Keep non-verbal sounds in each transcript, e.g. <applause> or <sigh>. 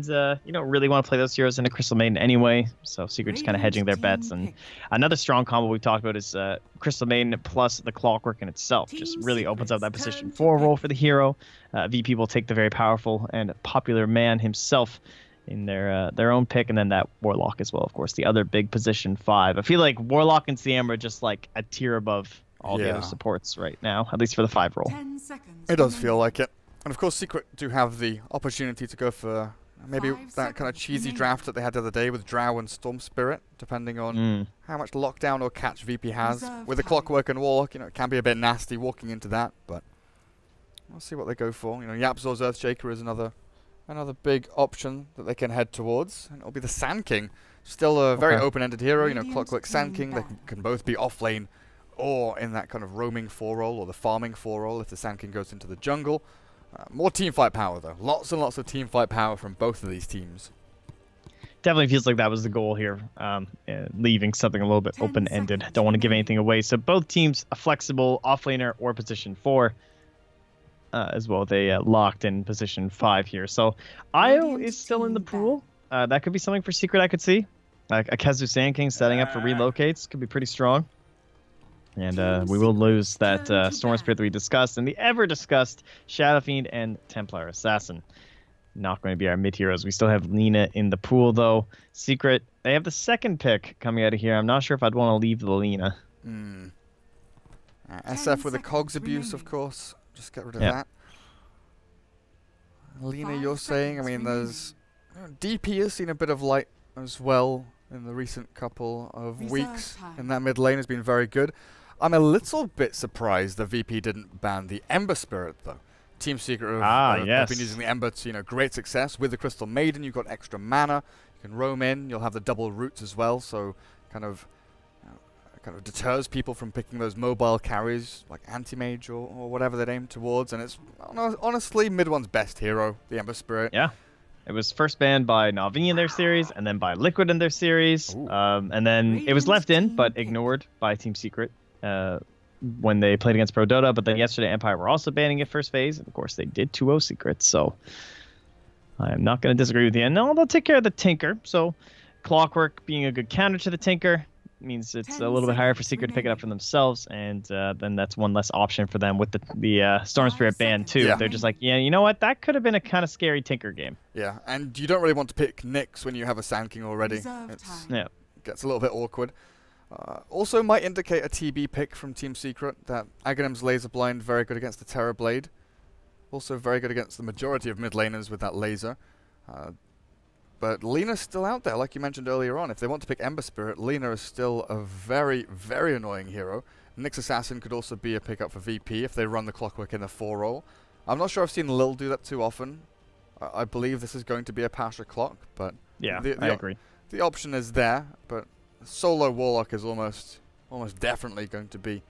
and uh, you don't really want to play those heroes in a Crystal Maiden anyway. So Secret just kind of hedging their bets. And another strong combo we've talked about is uh, Crystal Maiden plus the Clockwork in itself. Just really opens up that position four role for the hero. Uh, VP will take the very powerful and popular man himself in their uh, their own pick, and then that Warlock as well, of course, the other big position five. I feel like Warlock and CM are just like a tier above all the other supports right now, at least for the five role. It does feel like it. And of course, Secret do have the opportunity to go for maybe Five that kind of cheesy remaining. draft that they had the other day with Drow and Storm Spirit, depending on Mm. how much lockdown or catch VP has. Reserve with the. Clockwork and Warlock, you know, it can be a bit nasty walking into that, but we'll see what they go for. You know, Yapzor's Earthshaker is another another big option that they can head towards, and it'll be the Sand King. Still a very open-ended hero, you know, Clockwork Sand turn King. They back. can, can both be off lane or in that kind of roaming four role or the farming four role if the Sand King goes into the jungle. Uh, more team fight power though. Lots and lots of team fight power from both of these teams. definitely feels like that was the goal here, um, uh, leaving something a little bit open-ended. Don't want to give anything away. So both teams, a flexible offlaner or position four, uh, as well. They uh, locked in position five here. So Io is still in the pool. Uh, that could be something for Secret I could see. Like a Kezu Sand King setting up for relocates could be pretty strong. And uh, we will lose that uh, Storm. Spirit that we discussed and the ever discussed Shadow Fiend and Templar Assassin not going to be our mid heroes. We still have Lina in the pool though. Secret, they have the second pick coming out of here. I'm not sure if I'd want to leave the Lina. Hmm. Uh, SF with the cogs abuse, of course. Just get rid of Yeah. that. Lina, you're saying, I mean, there's DP has seen a bit of light as well in the recent couple of Reserve weeks. time. In that mid lane has been very good. I'm a little bit surprised the VP didn't ban the Ember Spirit though. Team Secret have, Ah, uh, yes. been using the Ember to you know great success with the Crystal Maiden. You've got extra mana. You can roam in. You'll have the double roots as well, so kind of uh, kind of deters people from picking those mobile carries like anti-mage or, or whatever they'd aim towards. And it's honestly mid one's best hero, the Ember Spirit. Yeah. It was first banned by Navi in their series, and then by Liquid in their series, um, and then it was left in but ignored by Team Secret uh, when they played against Prodota. But then yesterday, Empire were also banning it first phase, and of course they did 2-0 Secret. So I'm not going to disagree with you. And no, they'll take care of the Tinker. So Clockwork being a good counter to the Tinker means it's a little bit higher for seconds Secret to pick it up for themselves, and uh, then that's one less option for them with the the uh, Storm Spirit ban too. Yeah. They're just like, yeah, you know what? That could have been a kind of scary Tinker game. Yeah, and you don't really want to pick Nyx when you have a Sand King already. Reserve It's. Yeah. gets a little bit awkward. Uh, also might indicate a TB pick from Team Secret that Aghanim's Laser Blind very good against the Terror Blade. Also very good against the majority of mid laners with that laser. Uh, but Lina's still out there, like you mentioned earlier on. If they want to pick Ember Spirit, Lina is still a very, very annoying hero. Nyx Assassin could also be a pickup for VP if they run the Clockwork in the 4 role. I'm not sure I've seen Lil do that too often. I, I believe this is going to be a Pasha Clock, but Yeah, The- I agree. the option is there, but solo Warlock is almost almost definitely going to be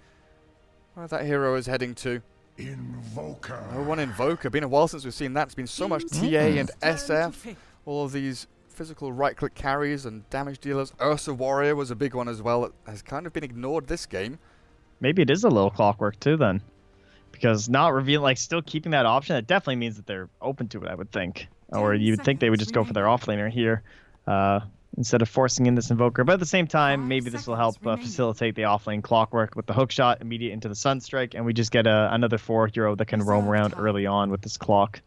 where that hero is heading to. Invoker. No one Invoker. Been a while since we've seen that. It's been so much TA and Secret's turn to SF. All of these physical right-click carries and damage dealers. Ursa Warrior was a big one as well. That has kind of been ignored this game. Maybe it is a little clockwork too then, because not revealing, like, still keeping that option, it definitely means that they're open to it. I would think, or you would think they would just go for their offlaner here, uh, instead of forcing in this invoker. But at the same time, maybe this will help uh, facilitate the offlane clockwork with the hook shot immediate into the sunstrike, and we just get a, another four hero that can roam around early on with this clock.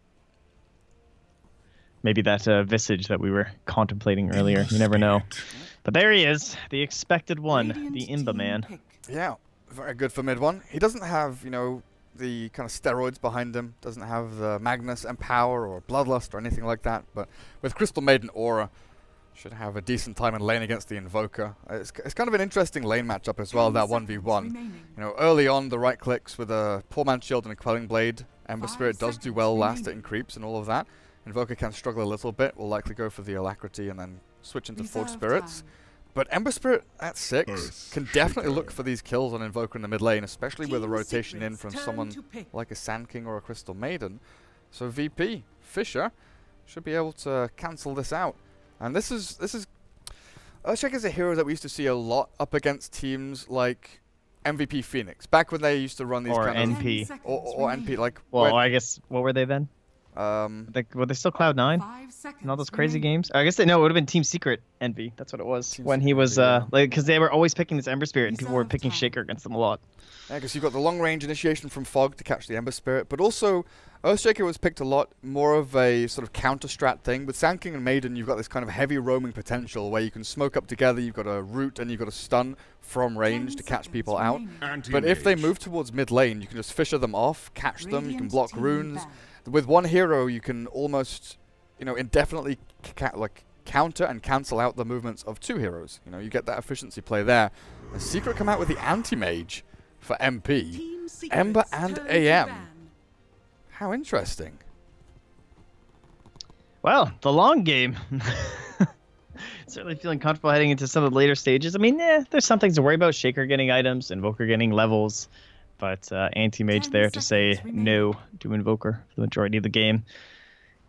Maybe that uh, visage that we were contemplating earlier. You never know. But there he is, the expected one, the Imba man. Yeah, very good for mid one. He doesn't have, you know, the kind of steroids behind him. Doesn't have the Magnus Empower or Bloodlust or anything like that. But with Crystal Maiden Aura, should have a decent time in lane against the Invoker. It's, it's kind of an interesting lane matchup as well, Ten that 1v1. remaining. You know, early on, the right clicks with a Poor Man's Shield and a Quelling Blade. Ember Five Spirit does do well last it remaining. in creeps and all of that. Invoker can struggle a little bit. Will likely go for the Alacrity and then switch into Forge Reserve Spirits. time. But Ember Spirit at six Earth can definitely look for these kills on Invoker in the mid lane, especially with a rotation in from someone like a Sand King or a Crystal Maiden. So VP Fisher should be able to cancel this out. And this is this is Earthshaker is a hero that we used to see a lot up against teams like MVP Phoenix back when they used to run these Or kind of NP. Ten or, or. NP like Well, when- I guess what were they then? Um, They, were they still Cloud Nine? And all those crazy games. I guess they no, it would have been Team Secret Envy. That's what it was Team when he was Envy, uh yeah. like because they were always picking this Ember Spirit and people were picking time. Shaker against them a lot. Yeah, because you've got the long range initiation from Fog to catch the Ember Spirit, but also Earthshaker was picked a lot more of a sort of counter strat thing. With Sand King and Maiden, you've got this kind of heavy roaming potential where you can smoke up together, you've got a root, and you've got a stun from range to catch people out. But if they move towards mid lane, you can just fissure them off, catch them, you can block runes. With one hero, you can almost, you know, indefinitely ca- like counter and cancel out the movements of two heroes. You know, you get that efficiency play there. And Secret come out with the anti-mage for MP. Ember and AM. How interesting. Well, the long game. <laughs> Certainly feeling comfortable heading into some of the later stages. I mean, yeah, there's some things to worry about. Shaker getting items, Invoker getting levels, but uh, anti-mage there to say remaining. no to Invoker for the majority of the game.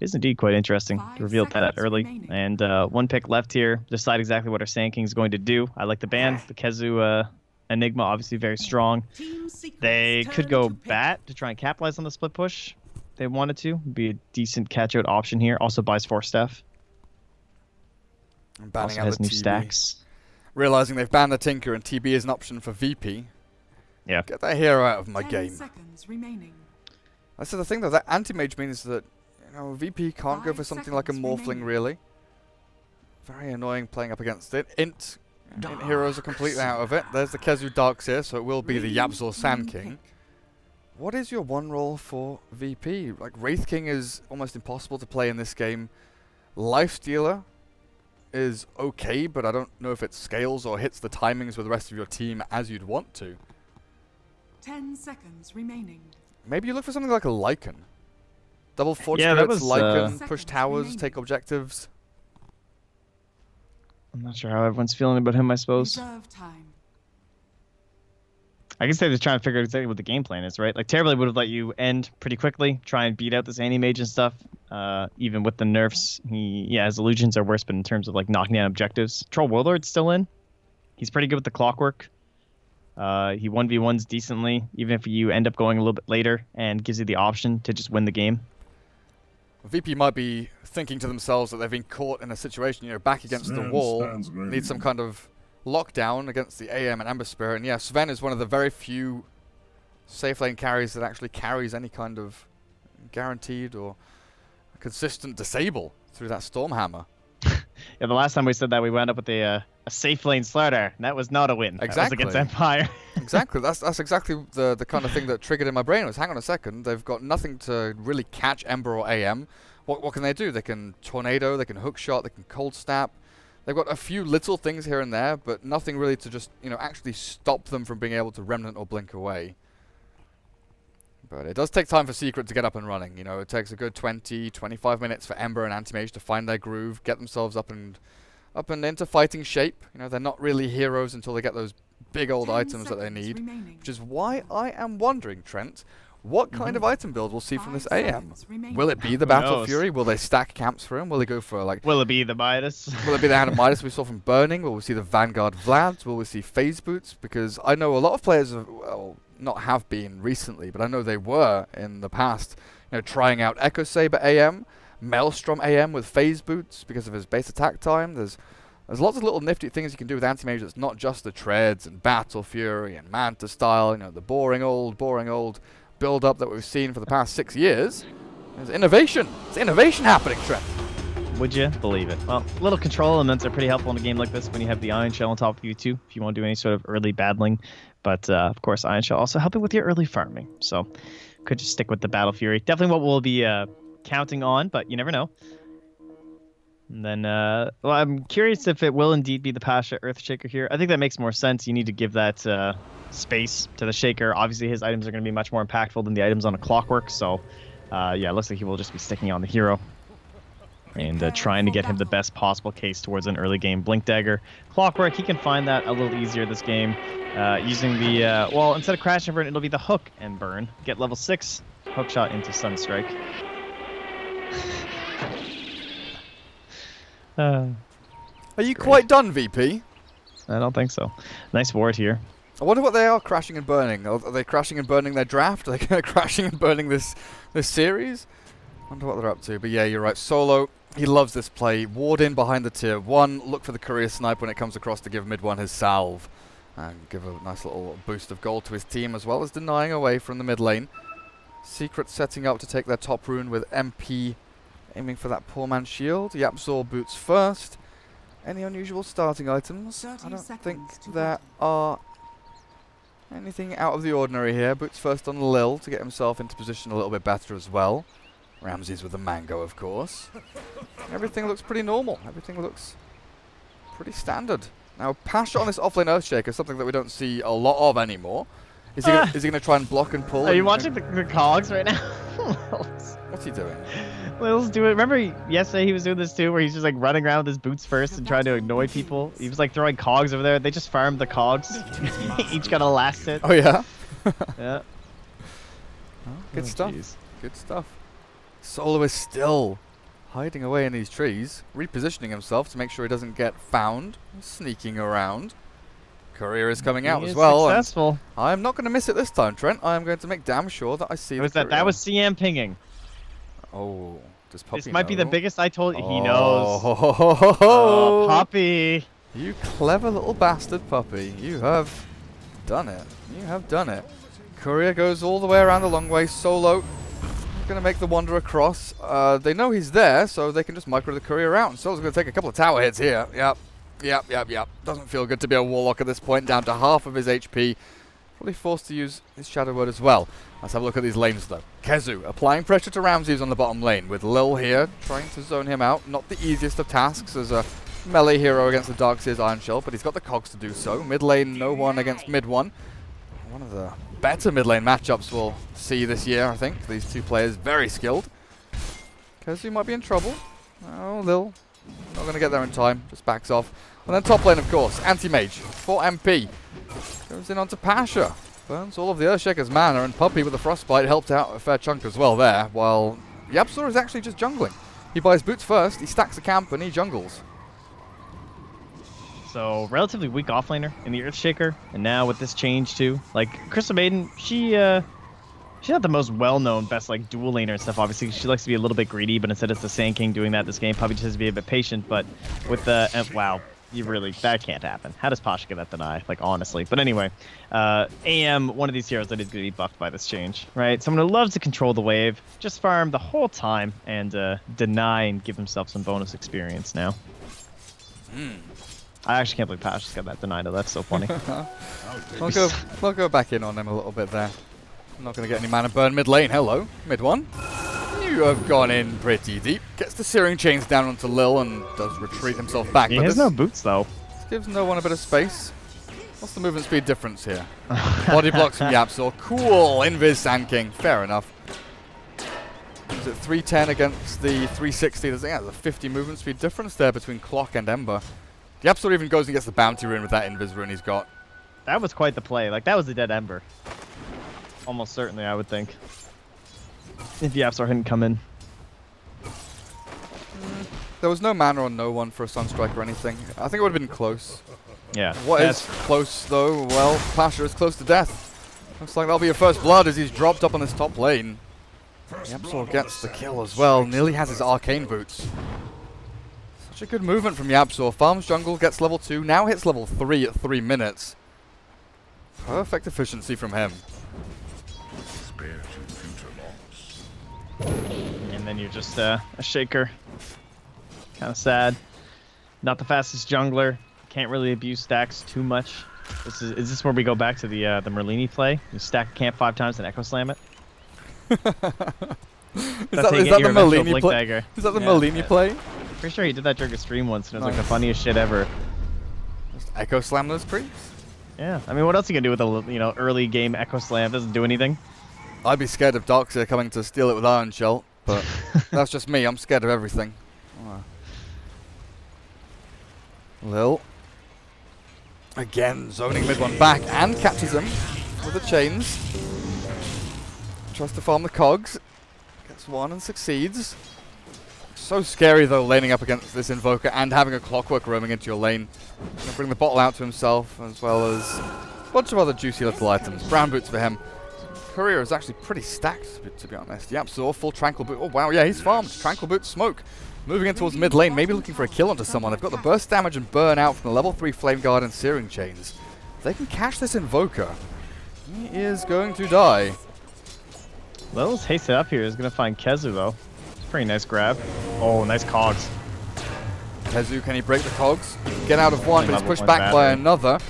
It is indeed quite interesting Five to reveal that seconds early. remaining. And uh, one pick left here. Decide exactly what our Sand King is going to do. I like the ban. The Kezu uh, Enigma, obviously very strong. They could go bat to try and capitalize on the split push. They wanted to be a decent catch out option here. Also buys four staff. I'm banning Also out has the new TB. stacks. Realizing they've banned the Tinker and TB is an option for VP. Yeah. Get that hero out of my Ten game. seconds remaining. That's the thing though, that anti-mage means that, you know, VP can't go for something like a Morphling remaining. really. Very annoying playing up against it. Int, Int heroes are completely out of it. There's the Kezu Darks here, so it will be the Radiant Yapzor Sand team King. What is your one role for VP? Like Wraith King is almost impossible to play in this game. Life Stealer is okay, but I don't know if it scales or hits the timings with the rest of your team as you'd want to. Ten seconds remaining. Maybe you look for something like a Lycan. Double Forge Yeah, that Spirits, was, uh, push towers, remaining. take objectives. I'm not sure how everyone's feeling about him, I suppose. Time. I guess they're just trying to figure out exactly what the game plan is, right? Like Terribly would have let you end pretty quickly, try and beat out this anti-mage and stuff. Uh, even with the nerfs, he yeah, his illusions are worse, but in terms of like knocking down objectives, Troll Warlord's still in. He's pretty good with the clockwork. Uh, he 1v1s decently, even if you end up going a little bit later, and gives you the option to just win the game. VP might be thinking to themselves that they've been caught in a situation, you know, back against the wall, stands need some kind of lockdown against the AM and Ember Spirit. And yeah, Sven is one of the very few safe lane carries that actually carries any kind of guaranteed or consistent disable through that Stormhammer. Yeah, the last time we said that, we wound up with a uh, a safe lane slaughter, and that was not a win. That was against Exactly. Empire. <laughs> exactly. That's that's exactly the the kind of thing that triggered in my brain was hang on a second, they've got nothing to really catch Ember or AM. What what can they do? They can tornado, they can hook shot, they can cold snap. They've got a few little things here and there, but nothing really to just, you know, actually stop them from being able to remnant or blink away. But it does take time for Secret to get up and running. You know, it takes a good 20, 25 minutes for Ember and Anti-Mage to find their groove, get themselves up and up and into fighting shape. You know, they're not really heroes until they get those big old Ten items that they need. remaining. Which is why I am wondering, Trent, what kind of item build we'll see from this AM? Will it be the Battle knows? Fury? Will they stack camps for him? Will they go for like Will it be the Midas? <laughs> Will it be the Hand of Midas we saw from Burning? Will we see the Vanguard Vlads? Will we see Phase Boots? Because I know a lot of players have, well, not have been recently, but I know they were in the past, you know, trying out Echo Saber AM, Maelstrom AM with Phase Boots because of his base attack time. There's there's lots of little nifty things you can do with Anti-Mage that's not just the Treads and Battle Fury and Manta style, you know, the boring old, boring old build-up that we've seen for the past six years. There's innovation. It's innovation happening, Trent. Would you believe it? Well, little control elements are pretty helpful in a game like this when you have the Iron Shell on top of you too, if you want to do any sort of early battling. But uh, of course, Iron Shell also helping with your early farming. So could just stick with the Battle Fury. Definitely what we'll be uh, counting on, but you never know. And then, uh, well, I'm curious if it will indeed be the Pasha Earthshaker here. I think that makes more sense. You need to give that uh, space to the Shaker. Obviously, his items are going to be much more impactful than the items on a Clockwork. So, uh, yeah, it looks like he will just be sticking on the hero and uh, trying to get him the best possible case towards an early game blink dagger clockwork he can find that a little easier this game uh, using the uh, well instead of crash and burn it'll be the hook and burn get level six hook shot into sunstrike <laughs> uh, Are you quite done, VP? i don't think so nice ward here I wonder what they are crashing and burning. Are, they crashing and burning their draft? <laughs> Are they crashing and burning this this series? I wonder what they're up to. But yeah, you're right. Solo, he loves this play. Ward in behind the tier 1. Look for the courier snipe when it comes across to give mid 1 his salve. And give a nice little boost of gold to his team as well as denying away from the mid lane. Secret setting up to take their top rune with MP aiming for that poor man's shield. Yapzor boots first. Any unusual starting items? I don't think there are anything out of the ordinary here. Boots first on Lil to get himself into position a little bit better as well. Ramzes with the mango, of course. Everything looks pretty normal. Everything looks pretty standard. Now, Pasha on this offlane Earthshaker something that we don't see a lot of anymore. Is he, Ah. gonna, is he going to try and block and pull? Are you and- watching the, the cogs right now? <laughs> What's he doing? Lil's doing. Remember yesterday he was doing this too, where he's just like running around with his boots first and trying to annoy people. He was like throwing cogs over there. They just farmed the cogs. <laughs> Each got a last hit. Oh, yeah? <laughs> Yeah. Good Oh, stuff. jeez. Good stuff. Solo is still hiding away in these trees, repositioning himself to make sure he doesn't get found, sneaking around. Courier is coming out He as well. Successful. I'm not going to miss it this time, Trent. I am going to make damn sure that I see the was that. That was CM pinging. Oh, does Puppey This might be the biggest I told. He knows. <laughs> Oh, Oh, Puppey. You clever little bastard Puppey. You have done it. You have done it. Courier goes all the way around the long way. Solo. Going to make the wander across. Uh, they know he's there, so they can just micro the courier out. And Solo's going to take a couple of tower hits here. Yep. Yep, yep, yep. Doesn't feel good to be a warlock at this point. Down to half of his HP. Probably forced to use his Shadow Word as well. Let's have a look at these lanes though. Kezu applying pressure to Ramzes on the bottom lane with Lil here trying to zone him out. Not the easiest of tasks as a melee hero against the Darkseer's Iron Shell, but he's got the cogs to do so. Mid lane, no one against mid one. One of the better mid lane matchups we'll see this year, I think. These two players very skilled. Kezu might be in trouble. Oh, Lil. Not going to get there in time. Just backs off. And then top lane, of course. Anti-mage for MP. Goes in onto Pasha. Burns all of the Earthshaker's mana, and Puppey with the Frostbite helped out a fair chunk as well there, while Yapzor is actually just jungling. He buys boots first, he stacks a camp, and he jungles. So relatively weak offlaner in the Earthshaker, and now with this change too, like Crystal Maiden, she uh, she's not the most well-known best like dual laner and stuff. Obviously, she likes to be a little bit greedy, but instead it's the Sand King doing that this game. Probably just has to be a bit patient. But with the uh, wow, you really that can't happen. How does Pasha get that deny? Like honestly, but anyway, uh, AM one of these heroes that is going to be buffed by this change, right? Someone who loves to control the wave, just farm the whole time and uh, deny and give himself some bonus experience now. I actually can't believe Pasha's got that deny. though. That's so funny. <laughs> I'll go, I'll go back in on him a little bit there. I'm not going to get any mana burn mid lane. Hello, mid one. You have gone in pretty deep. Gets the Searing Chains down onto Lil and does retreat himself back. he but has no boots though. gives no one a bit of space. What's the movement speed difference here? <laughs> Body blocks from Yapzor. Cool. Invis Sand King. Fair enough. Is it 310 against the 360? There's yeah, there's a 50 movement speed difference there between Clock and Ember. Yapzor even goes and gets the bounty rune with that Invis rune he's got. That was quite the play. Like that was a dead ember. Almost certainly, I would think. If Yapzor hadn't come in. There was no mana on no one for a Sunstrike or anything. I think it would have been close. Yeah. What is close though? Well, Pasha is close to death. Looks like that'll be your first blood as he's dropped up on this top lane. Yapzor gets the kill as well. Nearly has his arcane boots. Such a good movement from Yapzor. Farms jungle, gets level 2, now hits level 3 at 3 minutes. Perfect efficiency from him. And then you're just uh, a shaker. Kind of sad. Not the fastest jungler. Can't really abuse stacks too much. This is, is this where we go back to the uh, the Merlini play? You stack camp five times and echo slam it. <laughs> Is that, how you is get that the your eventual Merlini Blink play? Dagger. Is that the Yeah. Merlini play? Pretty sure he did that during a stream once, and it was like the funniest shit ever. Just Echo slam those creeps? Yeah, I mean, what else are you gonna do with a you know early game echo slam? Doesn't do anything. I'd be scared of Darkseer coming to steal it with Iron Shell, but <laughs> that's just me. I'm scared of everything. Lil. Again, zoning mid one back and catches him with the chains. Tries to farm the cogs. Gets one and succeeds. So scary though, laning up against this Invoker and having a clockwork roaming into your lane. Gonna bring the bottle out to himself as well as a bunch of other juicy little items. Brown boots for him. Courier is actually pretty stacked, to be, honest. Yapzor, full Tranquil Boot. Oh, wow, yeah, he's farmed. Tranquil Boot, Smoke. Moving in towards mid lane, maybe looking for a kill onto someone. They've got the burst damage and burn out from the level 3 Flame Guard and Searing Chains. If they can catch this Invoker, he is going to die. Lil's hasted up here is going to find Kezu, though. It's Pretty nice grab. Oh, nice cogs. Kezu, can he break the cogs? He can get out of one, but he's pushed back by another.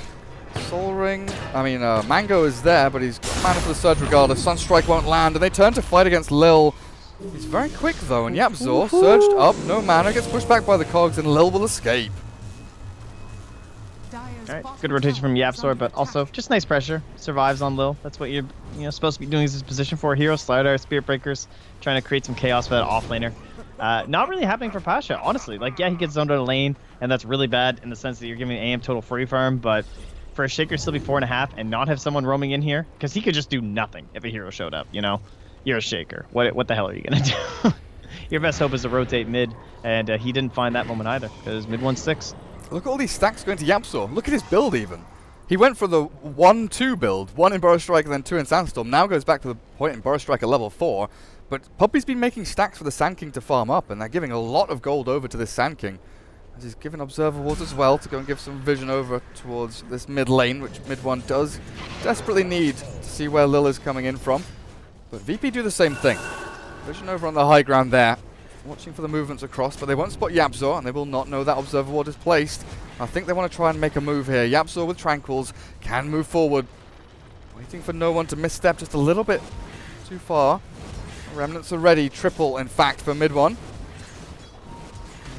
Soul Ring, I mean, uh, Mango is there, but he's got mana for the Surge regardless. Sunstrike won't land, and they turn to fight against Lil. He's very quick though, and Yapzor surged up, no mana, gets pushed back by the cogs, and Lil will escape. All right, good rotation from tower is Yapzor, but also just nice pressure. Survives on Lil. That's what you're you know supposed to be doing is this position for. Hero Slider, Spirit Breakers, trying to create some chaos for that off laner. Uh, not really happening for Pasha, honestly. Like, yeah, he gets zoned out of lane, and that's really bad in the sense that you're giving AM total free farm, but for a Shaker still be four and a half and not have someone roaming in here, because he could just do nothing if a hero showed up, you know? You're a Shaker. What, what the hell are you going <laughs> to do? Your best hope is to rotate mid, and uh, he didn't find that moment either, because mid 1-6. Look at all these stacks going to Yapzor. Look at his build even. He went for the 1-2 build, one in Burrow Strike and then two in Sandstorm. Now goes back to the point in Burrow Strike at level 4. But Puppey's been making stacks for the Sand King to farm up, and they're giving a lot of gold over to this Sand King. As he's given Observer Wars as well to go and give some vision over towards this mid lane, which mid one does desperately need to see where Lil is coming in from. But VP do the same thing. Vision over on the high ground there. Watching for the movements across, but they won't spot Yapzor, and they will not know that Observer Ward is placed. I think they want to try and make a move here. Yapzor with Tranquils can move forward. Waiting for no one to misstep just a little bit too far. Remnants are ready. Triple, in fact, for mid one.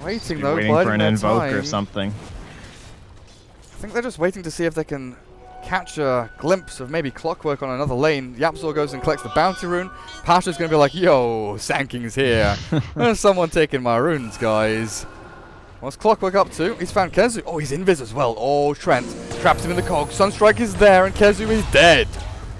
Waiting, though. waiting for an invoke or something. I think they're just waiting to see if they can catch a glimpse of maybe Clockwork on another lane. Yapzor goes and collects the bounty rune. Pasha's going to be like, yo, Sand King's here. <laughs> There's someone taking my runes, guys. What's Clockwork up to? He's found Kezu. Oh, he's invis as well. Oh, Trent traps him in the cog. Sunstrike is there, and Kezu is dead.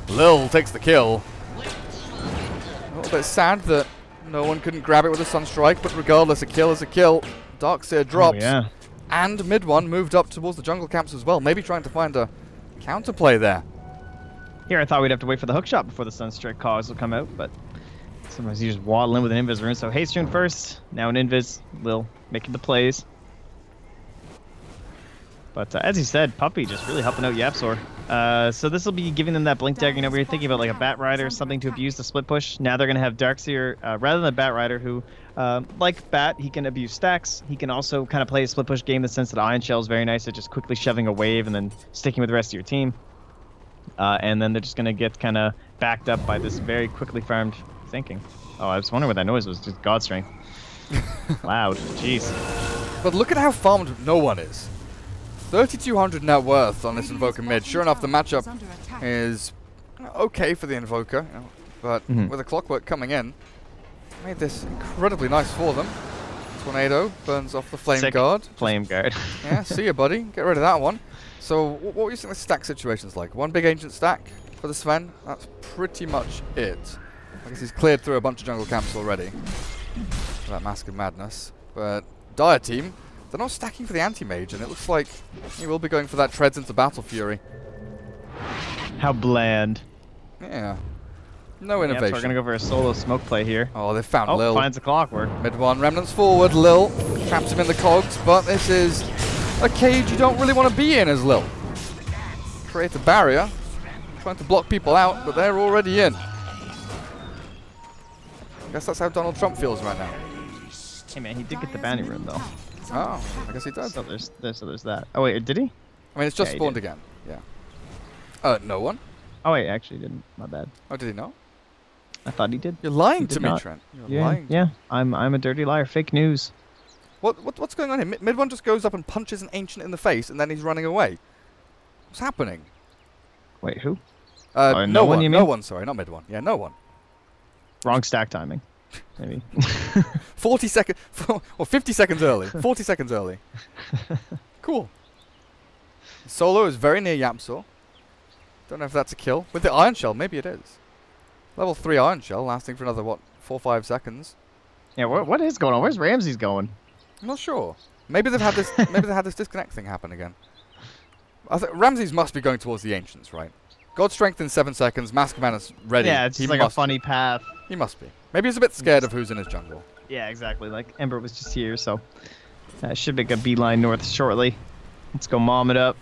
Lil takes the kill. A little bit sad that no one couldn't grab it with a Sunstrike, but regardless, a kill is a kill. Darkseer oh, drops. Oh, yeah. And mid one moved up towards the jungle camps as well, maybe trying to find a counterplay there. Here, I thought we'd have to wait for the hook shot before the Sunstrike cogs will come out, but sometimes you just waddle in with an Invis rune. So Haste Rune first, now an Invis, Lil making the plays. But uh, as you said, Puppey just really helping out Yapzor. Uh, so this will be giving them that Blink Dagger. You know, we were thinking about like a Bat Rider, or something to abuse the split push. Now they're going to have Darkseer, uh, rather than a Bat Rider, who, uh, like Bat, he can abuse stacks. He can also kind of play a split push game in the sense that Iron Shell is very nice at just quickly shoving a wave and then sticking with the rest of your team. Uh, and then they're just going to get kind of backed up by this very quickly farmed thinking. Oh, I was wondering what that noise was. Just God strength. <laughs> Loud. Jeez. But look at how farmed no one is. 3,200 net worth on this Invoker mid. Sure enough, the matchup is okay for the Invoker, you know, but Mhm. with a Clockwork coming in, made this incredibly nice for them. Tornado burns off the Flame Sick. Guard. Flame Guard. Yeah, <laughs> see ya, buddy. Get rid of that one. So, what do you think the stack situation's like? One big ancient stack for the Sven. That's pretty much it. I guess he's cleared through a bunch of jungle camps already. For that Mask of Madness. But Dire Team, they're not stacking for the anti-mage, and it looks like he will be going for that Treads into Battle Fury. How bland. Yeah. No Yep, so innovation. we're going to go for a solo smoke play here. Oh, they found Oh, Lil. finds the clockwork. Mid one, remnants forward, Lil traps him in the cogs, but this is a cage you don't really want to be in as Lil. Create a barrier, trying to block people out, but they're already in. I Guess that's how Donald Trump feels right now. Hey man, he did get the bounty room though. Oh, I guess he does. So there's, there's, so there's that. Oh wait, did he? I mean, it's just Yeah, spawned again. Yeah. Uh, no one? Oh wait, actually he didn't. My bad. Oh, did he know? I thought he did. You're lying He to me, not. Trent. You're Yeah, lying. yeah. I'm, I'm a dirty liar. Fake news. What, what, what's going on here? Mid, one just goes up and punches an ancient in the face, and then he's running away. What's happening? Wait, who? Uh, Oh, no, no one, one. you No one. Sorry, not mid one. Yeah, no one. Wrong stack timing. Maybe. <laughs> 40 seconds, <laughs> or 50 seconds early. 40 seconds early. <laughs> Cool. Solo is very near Yapzor. Don't know if that's a kill. With the Iron Shell, maybe it is. Level 3 Iron Shell, lasting for another, what, 4 5 seconds? yeah. What, what is going on? Where's Ramsey's going? I'm not sure. Maybe they've had this, maybe they had this disconnect thing happen again. I think Ramzes must be going towards the Ancients, right? God Strength in seven seconds. Mask Man is ready. Yeah, it's he like a funny path. He must be. Maybe he's a bit scared of who's in his jungle. Yeah, exactly. Like Ember was just here, so uh, should make a beeline north shortly. Let's go mom it up.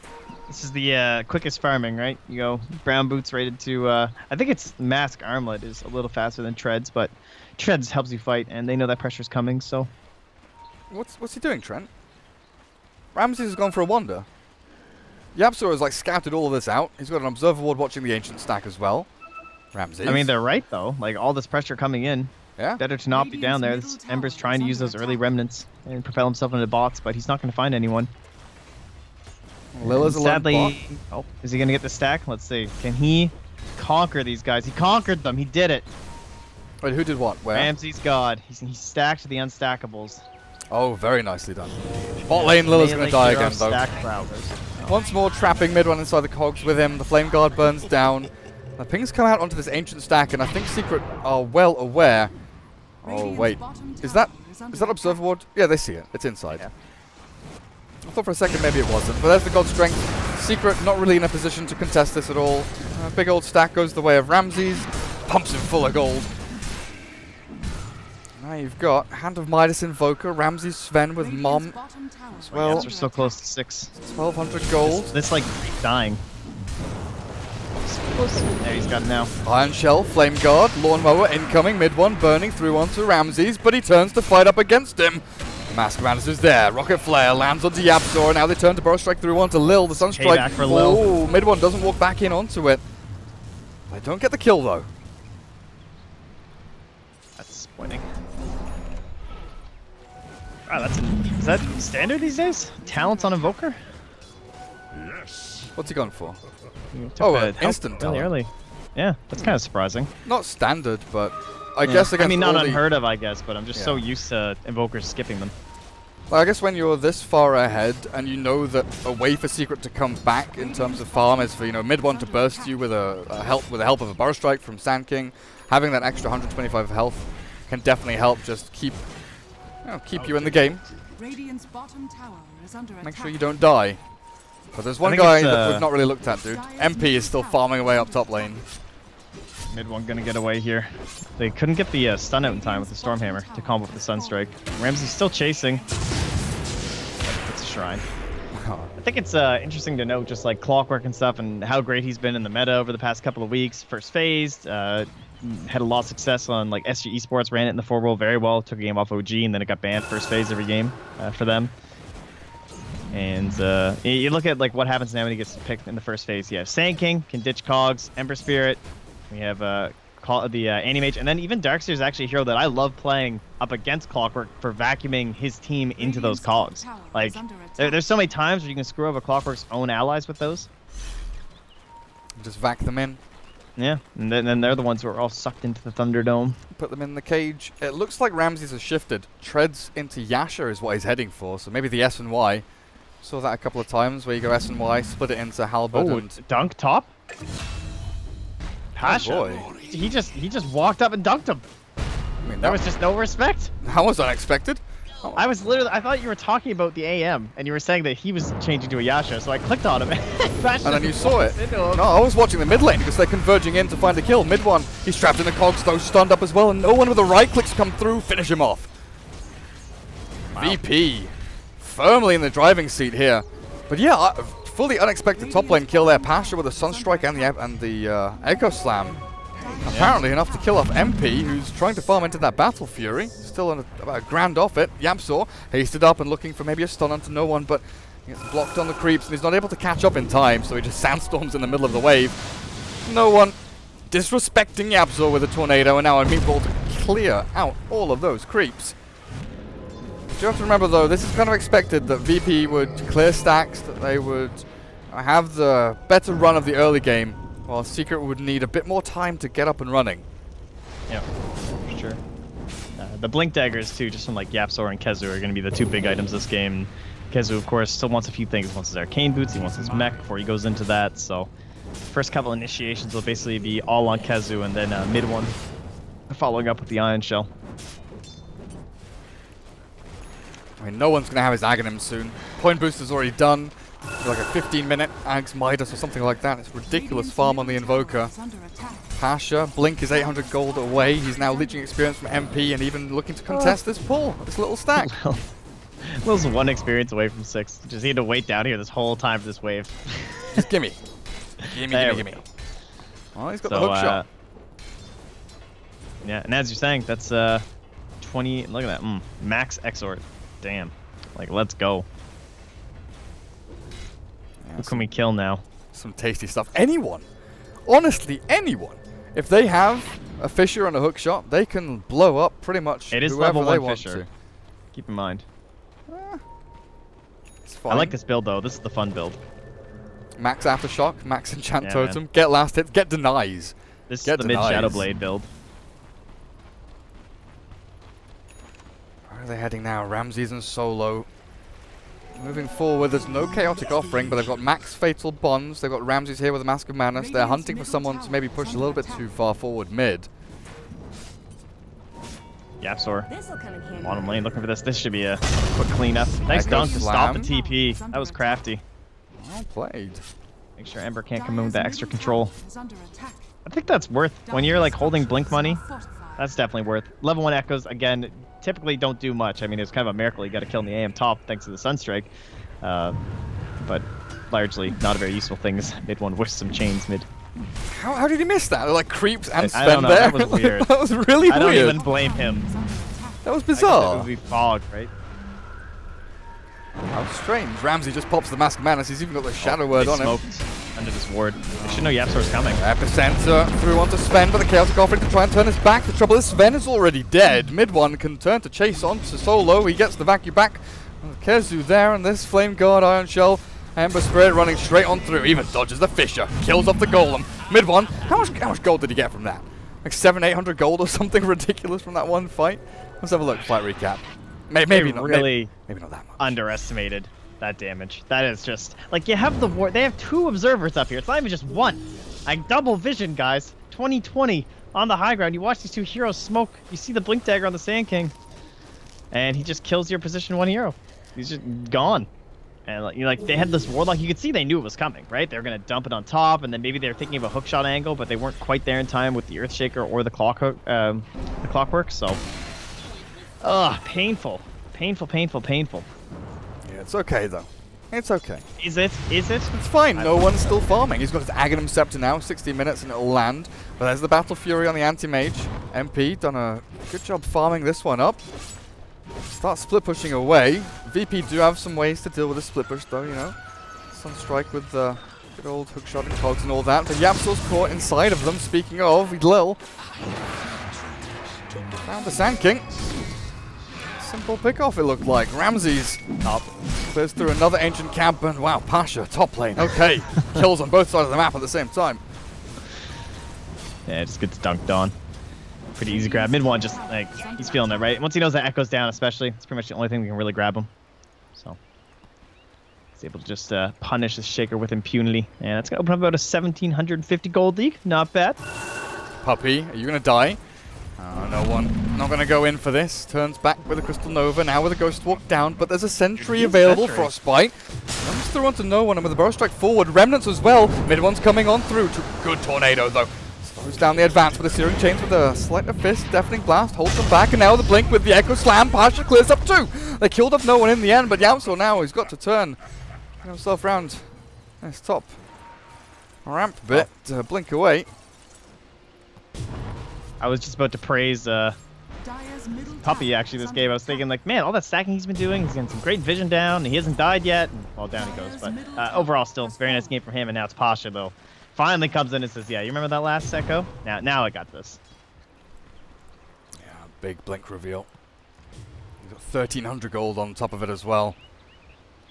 This is the uh, quickest farming, right? You go brown boots rated to. Uh, I think it's mask armlet is a little faster than treads, but treads helps you fight, and they know that pressure's coming. So What's what's he doing, Trent? Ramzes has gone for a wander. Yapzor has like scouted all of this out. He's got an observer ward watching the ancient stack as well. Ramzes. I mean, they're right though. Like all this pressure coming in, yeah. better to not be down there. This Ember's trying to use those early remnants and propel himself into bots, but he's not going to find anyone. Lilla's a lone Sadly, oh, is he going to get the stack? Let's see. Can he conquer these guys? He conquered them. He did it. Wait, who did what? Where? Ramsey's god. He's, he stacked the unstackables. Oh, very nicely done. Bot lane, Lilla's going to die again, though. Stack. Once more, trapping mid one inside the cogs with him. The flame guard burns down. The pings come out onto this ancient stack, and I think Secret are well aware. Oh wait, is that is that observer ward? Yeah, they see it. It's inside. Yeah. I thought for a second maybe it wasn't, but there's the god strength. Secret not really in a position to contest this at all. Uh, big old stack goes the way of Ramzes, pumps him full of gold. Now you've got Hand of Midas Invoker, Ramzes Sven with Mom, well. We're so close to six. 1200 gold. This like dying. There he's got it now. Iron Shell, Flame Guard, Lawnmower incoming, mid one burning through onto Ramzes, but he turns to fight up against him. Mask Madness is there. Rocket Flare lands onto Yapzor. Now they turn to Burrow Strike through onto Lil. The Sunstrike. Payback for Lil. Oh, mid one doesn't walk back in onto it. They don't get the kill though. That's disappointing. Wow, that's an, is that standard these days? Talents on Invoker? Yes. What's he gone for? You took Oh, the uh, instant really talent. early. Yeah, that's kind of surprising. Not standard, but I Yeah. guess against I mean, not all the- unheard of, I guess, but I'm just so used to Invokers skipping them. Well, I guess when you're this far ahead and you know that a way for Secret to come back in terms of farm is for you know mid one to burst you with a, a help with the help of a Burrow Strike from Sand King, having that extra 125 health can definitely help just keep you know, keep you in the game. Radiant's bottom tower is under Make sure you don't die. But there's one guy that uh, we've not really looked at, dude. MP is still farming away up top lane. Mid one gonna get away here. They couldn't get the uh, stun out in time with the Stormhammer to combo with the Sunstrike. Ramsey's still chasing. It's a shrine. <laughs> I think it's uh, interesting to note just like Clockwork and stuff and how great he's been in the meta over the past couple of weeks. First phase, uh, had a lot of success on like SG Esports, ran it in the four roll very well, took a game off OG, and then it got banned first phase every game uh, for them. And uh, you look at like what happens now when he gets picked in the first phase. Yeah, have Sand King, can ditch Cogs, Ember Spirit. We have uh, call the uh, Animage, and then even Darkseer is actually a hero that I love playing up against Clockwork for vacuuming his team into those Cogs. Like there, there's so many times where you can screw over Clockwork's own allies with those. Just vac them in, Yeah, and then, then they're the ones who are all sucked into the Thunderdome. put them in the cage. It looks like Ramzes has shifted. Treads into Yasha is what he's heading for, so maybe the S and Y. Saw that a couple of times where you go S and Y, split it into Halberd Oh, and dunk top. Pasha. Oh, boy. He just he just walked up and dunked him. I mean, There that, was just no respect. that was unexpected. Oh, I was literally I thought you were talking about the AM and you were saying that he was changing to a Yasha, so I clicked on him. <laughs> and and then you saw it. No, I was watching the mid lane because they're converging in to find a kill. Mid one, he's trapped in the cogs though, stunned up as well, and no one with the right clicks come through, finish him off. VP, firmly in the driving seat here. But yeah, I, fully unexpected top lane kill there. Pasha with a Sunstrike and the and the uh, Echo Slam. Apparently enough to kill off MP, who's trying to farm into that Battle Fury. Still on a, about a grand off it. Yapzor hasted up and looking for maybe a stun onto no one, but he gets blocked on the creeps and he's not able to catch up in time, so he just <laughs> sandstorms in the middle of the wave. No one disrespecting Yapzor with a tornado, and now a meatball to clear out all of those creeps. You have to remember though, this is kind of expected that VP would clear stacks, that they would have the better run of the early game, while Secret would need a bit more time to get up and running. Yeah, for sure. Uh, the Blink Daggers, too, just from like Yapzor and Kezu, are going to be the two big items this game. Kezu, of course, still wants a few things. He wants his Arcane Boots, he wants his mech before he goes into that, so first couple initiations will basically be all on Kezu, and then uh, mid one following up with the Iron Shell. I mean, no one's going to have his Aghanim soon. Point booster's already done. For like a 15 minute Ags Midas or something like that. It's ridiculous farm on the Invoker. Pasha, Blink is 800 gold away. He's now leeching experience from MP and even looking to contest this pull, this little stack. <laughs> Well, Will's one experience away from six. Just had to wait down here this whole time for this wave. <laughs> Just gimme. Gimme, gimme, gimme. Oh, he's got So, the hook uh, shot. Yeah, and as you're saying, that's uh, 20. Look at that. Mm, max exort. Damn. Like, let's go. Yeah, Who can we kill now? some tasty stuff. Anyone, honestly, anyone. If they have a Fissure and a hook shot, they can blow up pretty much It is whoever level they one want Fissure. to. Keep in mind. Eh, it's I like this build though. This is the fun build. Max Aftershock, Max Enchant Yeah, man. Totem, get last hits, get denies. This Get is the mid Shadow. Blade build. Where are they heading now? Ramzes and Solo. Moving forward, there's no chaotic offering, but they've got max fatal bonds. They've got Ramzes here with a Mask of Madness. They're hunting for someone to maybe push a little bit too far forward mid. Yapzor. This'll come in handy. Bottom lane looking for this. This should be a quick cleanup. Nice dunk to stop the. TP. That was crafty. Well played. Make sure Ember can't come in with that extra control. I think that's worth when you're like holding blink money. That's definitely worth. Level one echoes again typically don't do much. I mean, it's kind of a miracle you got to kill in the AM top thanks to the Sunstrike, uh, but largely not a very useful thing. Is <laughs> mid one with some chains mid. How, how did he miss that? Like creeps and I- I don't spend know, there. <laughs> that was weird. that was really I don't even blame him. That was I guess It bizarre. would be fog, right? How strange. Ramsey just pops the Mask of Madness. He's even got the Shadow Word They on him. Under this ward. They should know Yapzor's coming. Epicenter uh, through onto Sven, but the Chaotic offering to try and turn his back. The trouble is Sven is already dead. Mid one can turn to chase on to Solo. He gets the vacuum back. Kezu there, and this Flame Guard Iron Shell. Ember Spirit running straight on through. Even dodges the Fissure. Kills off the Golem. Mid one. How much, how much gold did he get from that? Like seven, eight hundred gold or <laughs> something ridiculous from that one fight? Let's have a look. Fight recap. May- Maybe, not. really Maybe, maybe not that much. underestimated that damage. That is just like you have the war. They have two observers up here. It's not even just one. Like double vision, guys. 2020 on the high ground. You watch these two heroes smoke. You see the blink dagger on the Sand King, and he just kills your position one hero. He's just gone. And like, you know, like they had this warlock. You could see they knew it was coming, right? They were gonna dump it on top, and then maybe they were thinking of a hookshot angle, but they weren't quite there in time with the Earthshaker or the clock um, the clockwork. So, ugh, painful, painful, painful, painful. It's okay though. It's okay. Is it? Is it? It's fine, I- no one's still farming. He's got his Aghanim Scepter now, 60 minutes and it'll land. But there's the Battle Fury on the Anti-Mage. MP done a good job farming this one up. Start split pushing away. VP do have some ways to deal with the split push though, you know. Sunstrike with the good old hookshot and cogs and all that. But Yapzor's caught inside of them. Speaking of, Lil. Found the Sand King. Simple pick off it looked like. Ramzes up. Clears through another ancient camp and wow, Pasha, top lane. Okay. <laughs> Kills on both sides of the map at the same time. Yeah, it just gets dunked on. Pretty easy grab. Mid one, just like he's feeling it, right? Once he knows that echoes down, especially, it's pretty much the only thing we can really grab him. So he's able to just uh, punish this shaker with impunity, and that's gonna open up about a 1750 gold league. Not bad. Puppey, are you gonna die? Oh, no one. Not gonna go in for this. Turns back with a Crystal Nova, now with a Ghost Walk down, but there's a Sentry available. Sentry. Frostbite. Comes through onto no one, and with a Burrow Strike forward. Remnants as well. Mid one's coming on through. to Good Tornado, though. Slows down the advance with a Searing Chains with a Sleight of Fist. Deafening Blast holds them back, and now the Blink with the Echo Slam. Pasha clears up too. They killed up no one in the end, but Yapzor now he's got to turn get himself round this top ramp bit. Uh, blink away. I was just about to praise uh, Puppey actually this game. I was thinking like, man, all that stacking he's been doing, he's getting some great vision down. And he hasn't died yet. And, well, down he goes. But uh, overall, still very nice game from him. And now it's Pasha though. Finally comes in and says, yeah, you remember that last echo? Now, now I got this. Yeah, big blink reveal. He's got 1300 gold on top of it as well.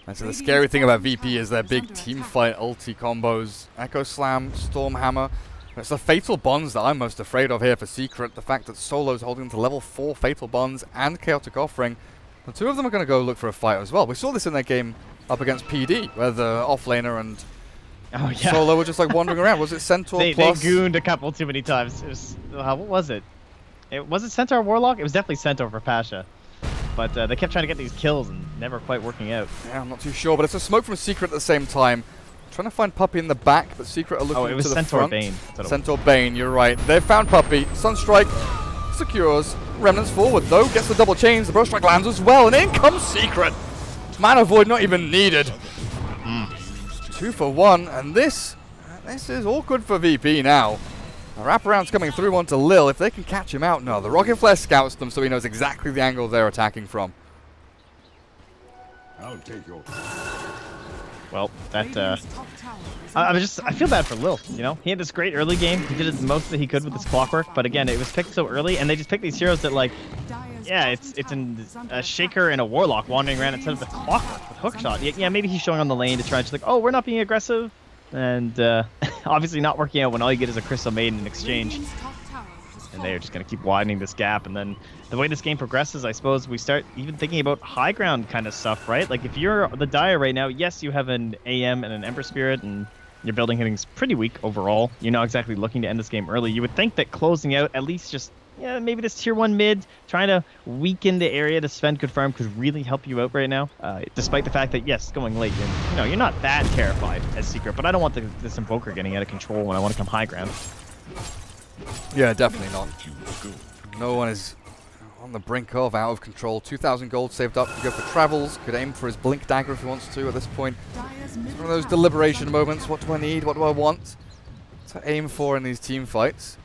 And so the scary thing about VP is their big team fight ulti combos. Echo Slam, Storm Hammer. It's the Fatal Bonds that I'm most afraid of here for Secret. The fact that Solo's holding to level 4 Fatal Bonds and Chaotic Offering. The two of them are going to go look for a fight as well. We saw this in their game up against PD, where the offlaner and Oh yeah. Solo were just like wandering around. Was it Centaur they, they gooned a couple too many times. It was, uh, what was it? It was it Centaur Warlock? It was definitely Centaur for Pasha. but uh, they kept trying to get these kills and never quite working out. Yeah, I'm not too sure, but it's a smoke from Secret at the same time. Trying to find Puppey in the back, but Secret are oh, looking Oh, it was to the Centaur front. Bane. That's it was. Centaur Bane, you're right. They've found Puppey. Sunstrike secures. Remnants forward, though. Gets the double chains. The Burrow Strike lands as well. And in comes Secret. Mana Void not even needed. Hmm. Two for one. And this, this is all good for VP now. A wraparound's coming through onto Lil. If they can catch him out, no. The Rocket Flare scouts them so he knows exactly the angle they're attacking from. I'll take your Well, that uh, I, I was just I feel bad for Lil. You know, he had this great early game. He did the most that he could with his clockwork, but again, it was picked so early, and they just picked these heroes that like, yeah, it's it's tower in is under a shaker and a warlock wandering around instead of the clockwork with hookshot. Yeah, yeah, maybe he's showing on the lane to try and just like, oh, we're not being aggressive, and uh, <laughs> obviously not working out when all you get is a crystal maiden in exchange. And they're just going to keep widening this gap. And then the way this game progresses, I suppose we start even thinking about high ground kind of stuff, right? Like if you're the Dire right now, yes, you have an AM and an Ember Spirit, and your building hitting's pretty weak overall. You're not exactly looking to end this game early. You would think that closing out at least just yeah, maybe this tier one mid, trying to weaken the area to Sven confirm could really help you out right now. Uh, despite the fact that yes, going late, you're, you know, you're not that terrified as secret, but I don't want the, this invoker getting out of control when I want to come high ground. Yeah, definitely not. No one is on the brink of out of control. 2,000 gold saved up to go for travels. Could aim for his blink dagger if he wants to at this point. It's one of those deliberation moments. What do I need? What do I want? To aim for in these team fights.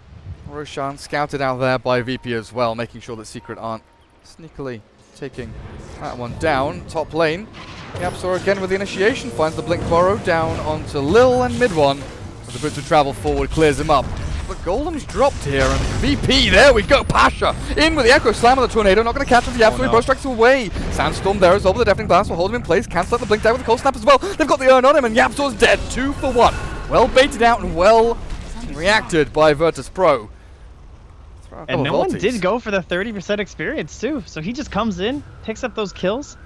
Roshan scouted out there by VP as well, making sure that Secret aren't sneakily taking that one down. Top lane. Yapzor again with the initiation. Finds the Blink Burrow down onto Lil and mid one. As the bit to travel forward clears him up. The Golem's dropped here and VP, there we go, Pasha in with the Echo Slam on the Tornado, not going to catch him, the Yapzor, Oh, no. Bro strikes away. Sandstorm there as well with the Deafening Blast will hold him in place, cancel out the Blink down with the Cold Snap as well. They've got the Urn on him and Yapzor's dead, two for one. Well baited out and well reacted by Virtus Pro. Throw a couple And no one did go for the 30% experience too. So he just comes in, picks up those kills.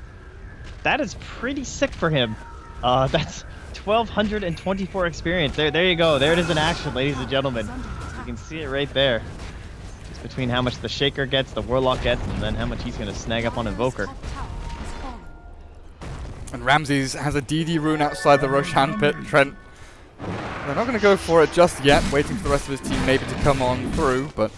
That is pretty sick for him. Uh, <laughs> that's 1224 experience. There, there you go. There it is in action, ladies and gentlemen. You can see it right there. Just between how much the Shaker gets, the Warlock gets, and then how much he's going to snag up on Invoker. And Ramzes has a DD rune outside the Roshan pit. Trent. They're not going to go for it just yet, waiting for the rest of his team maybe to come on through, but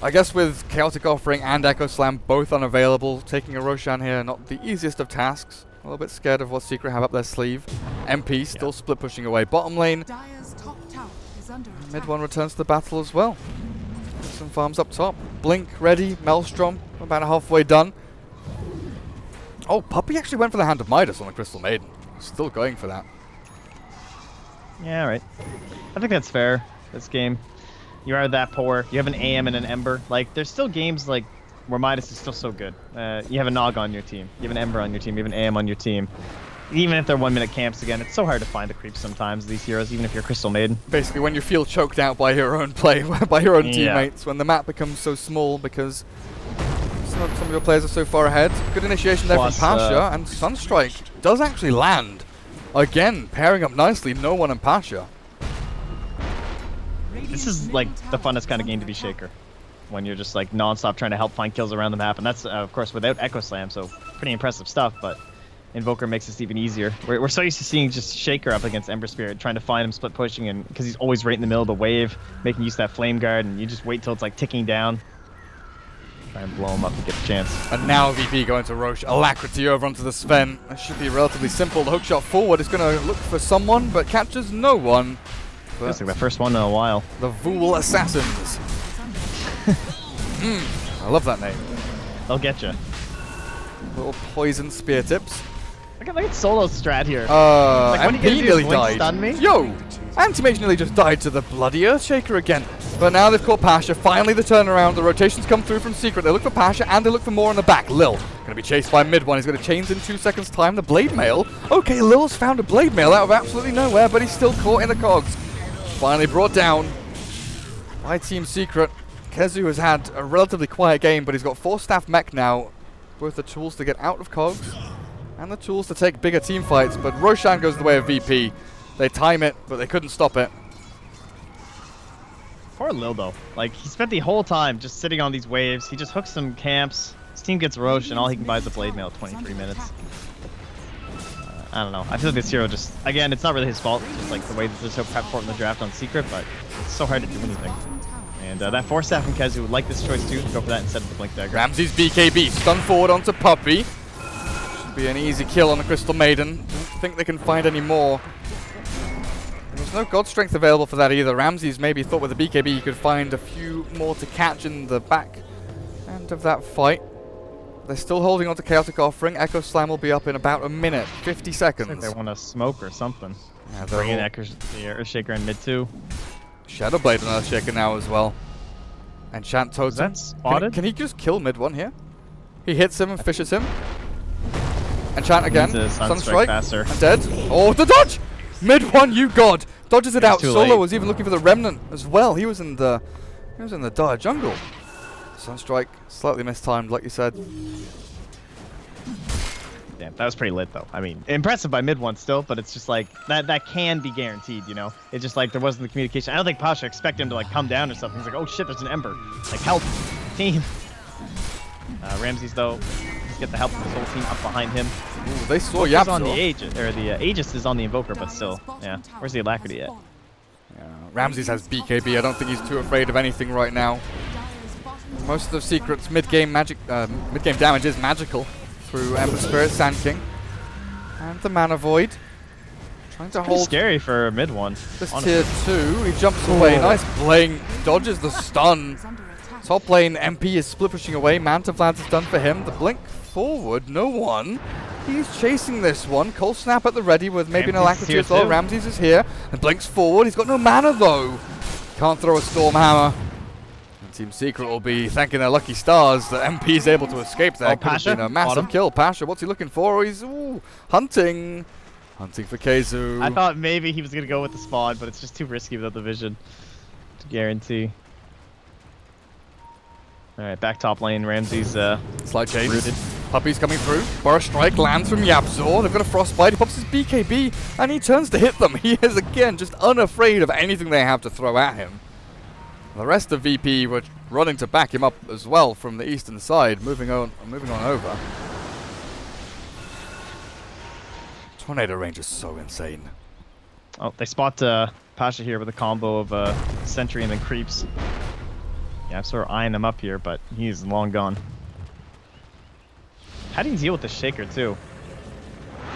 I guess with Chaotic Offering and Echo Slam both unavailable, taking a Roshan here, not the easiest of tasks. A little bit scared of what Secret have up their sleeve. MP still split pushing away. Bottom lane, Dire's top tower is under attack. mid one returns to the battle as well. Some farms up top. Blink ready, Maelstrom about halfway done. Oh, Puppey actually went for the Hand of Midas on the Crystal Maiden. Still going for that. Yeah, all right. I think that's fair. This game, you are that poor. You have an AM and an Ember. Like, there's still games like where Midas is still so good. Uh, you have a Nog on your team. You have an Ember on your team. You have an AM on your team. Even if they're one minute camps again, it's so hard to find the creeps sometimes. These heroes, even if you're Crystal Maiden. Basically, when you feel choked out by your own play, <laughs> by your own Yeah. teammates, when the map becomes so small because some of, some of your players are so far ahead. Good initiation there Plus, from Pasha, uh, and Sunstrike does actually land. Again, pairing up nicely, no one and Pasha. This is like the funnest kind of game to be Shaker. When you're just like non-stop trying to help find kills around the map, and that's uh, of course without Echo Slam, so pretty impressive stuff. But Invoker makes this even easier. We're, we're so used to seeing just Shaker up against Ember Spirit, trying to find him split pushing, and because he's always right in the middle of the wave, making use of that Flame Guard, and you just wait till it's like ticking down, try and blow him up and get the chance. And now VP going to Roche. Alacrity over onto the Sven. That should be relatively simple. The hook shot forward is going to look for someone, but catches no one. It's But like the first one in a while. the Vool Assassins. Mm, I love that name. They'll get you. Little poison spear tips. Look at look at Solo's strat here. Uh, Like, MP do, nearly died. stun me? Yo! Anti-Mage nearly just died to the bloody Earthshaker again. But now they've caught Pasha. Finally the turnaround. The rotations come through from Secret. They look for Pasha and they look for more on the back. Lil gonna be chased by mid one. He's gonna chains in two seconds time. The Blade Mail. Okay, Lil's found a Blade Mail out of absolutely nowhere, but he's still caught in the cogs. Finally brought down by Team Secret. KheZu has had a relatively quiet game, but he's got four staff mech now. Both the tools to get out of cogs and the tools to take bigger team fights, but Roshan goes the way of VP. They time it, but they couldn't stop it. Poor Lil though. Like he spent the whole time just sitting on these waves. He just hooks some camps, His team gets Roche, and all he can buy is a blade mail. 23 minutes. Uh, I don't know. I feel like this hero just again, it's not really his fault. It's just like the way that they're so prepped for in the draft on secret, but it's so hard to do anything. And uh, that 4 staff from KheZu would like this choice too. Go for that instead of the blink dagger. Ramzes BKB stun forward onto Puppey. Should be an easy kill on the Crystal Maiden. Don't think they can find any more. There's no God Strength available for that either. Ramzes maybe thought with the BKB he could find a few more to catch in the back end of that fight. They're still holding on to Chaotic Offering. Echo Slam will be up in about a minute, 50 Looks like seconds. they want to smoke or something. Yeah, Bring in Echo, the Earthshaker in mid two. Shadow Blade and Earthshaker now as well. Enchant Totem. Is that Can, spotted? can he just kill mid one here? He hits him and fishes him. Enchant again. Needs a Sunstrike. faster. And dead. Oh, the dodge! Mid one, you god! Dodges it out. Solo late. was even looking for the remnant as well. He was in the he was in the dire jungle. Sunstrike slightly mistimed, like you said. Damn, that was pretty lit though. I mean, impressive by mid one still, but it's just like that that can be guaranteed, you know? It's just like there wasn't the communication. I don't think Pasha expected him to like come down or something. He's like, oh shit, there's an Ember. Like, help, team. <laughs> Uh, Ramzes though, he's got the help of his whole team up behind him. Ooh, they saw He's on the Aegis, or the uh, Aegis is on the Invoker, but still, yeah. Where's the Alacrity at? Yeah, Ramzes has BKB. I don't think he's too afraid of anything right now. Most of the secrets mid-game magic, uh, mid-game damage is magical through Ember Spirit, Sand King, and the Mana Void. Trying to Pretty hold scary for mid one. this honestly. tier two. He jumps away. Nice blade. Dodges the stun. Top lane MP is split pushing away. Manta Vlad is done for him. The blink forward. No one. He's chasing this one. Cold snap at the ready with maybe an Ramzes alacrity as well. Ramzes is here and blinks forward. He's got no mana though. Can't throw a storm hammer. Team Secret will be thanking their lucky stars that MP is able to escape there. Oh, Pasha, been a massive bottom. kill. Pasha, what's he looking for? Oh, he's ooh, hunting. Hunting for KheZu. I thought maybe he was gonna go with the spawn, but it's just too risky without the vision to guarantee. All right, back top lane. Ramzes uh, Slide chains. rooted. Puppey's coming through. Burst strike lands from Yapzor. They've got a frostbite. He pops his BKB and he turns to hit them. <laughs> He is again just unafraid of anything they have to throw at him. The rest of VP were running to back him up as well from the eastern side, moving on, moving on over. Tornado range is so insane. Oh, they spot uh, Pasha here with a combo of uh, Sentry and then Creeps. Yeah, I'm sort of eyeing him up here, but he's long gone. How do you deal with the Shaker, too?